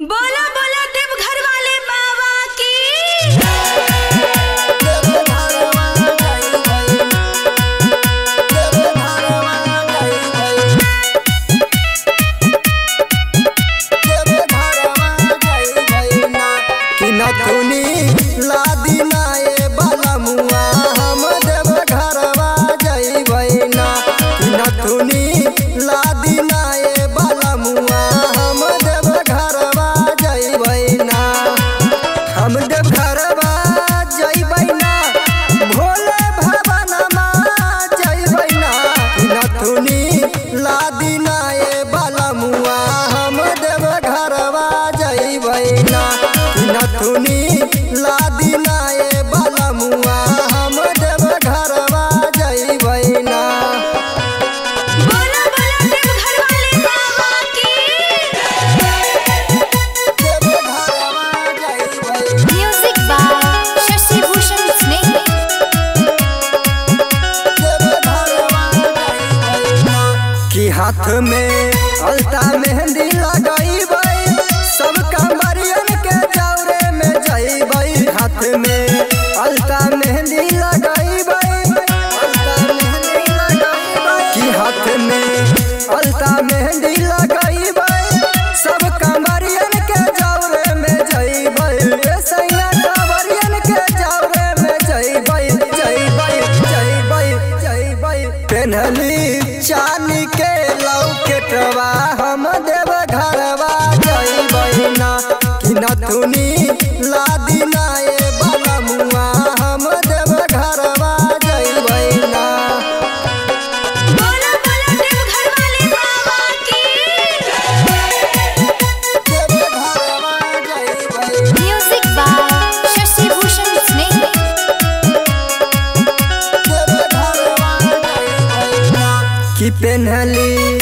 बोला हाथ में अलता मेहंदी लगैबै सब कमरियन के चौरे में जइबै हाथ में अलता मेहंदी लगैबै अलता मेहंदी लगैबै कि हाथ में अलता मेहंदी लगैबै सब कमरियन के चौरे में जइबै ए सैया कमरियन के चौरे में जइबै जइबै जइबै जइबै पेन्हली चानी के लौकेटवा हम देव घरवा जइबै ना कि नथुनी लादी नाए बलमुआ हम देव घरवा जइबै ना बोला बोला देवघर वाले बाबा की। देव घरवा जइबै म्यूज़िक बाय शशि भूषण स्नेह कि पेन्हली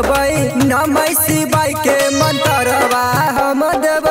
देवई नमैसी बाई के मंत्रवा हम देवई